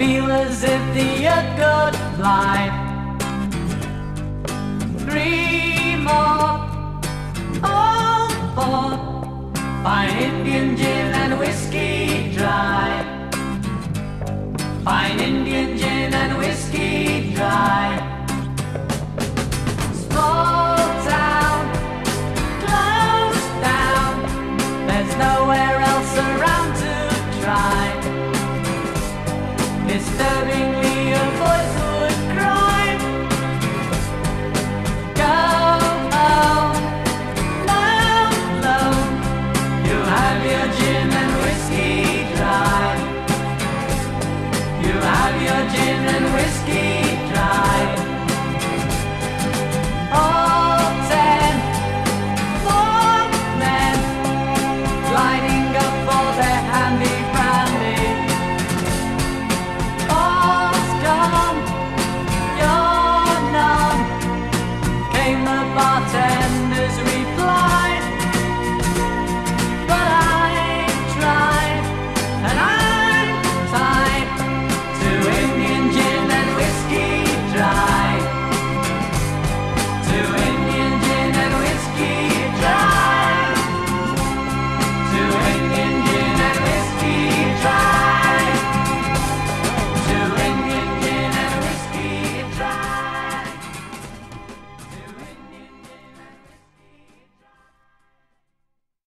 Feel as if the earth could fly. Three more, oh four. four. Fine Indian gin and whiskey dry.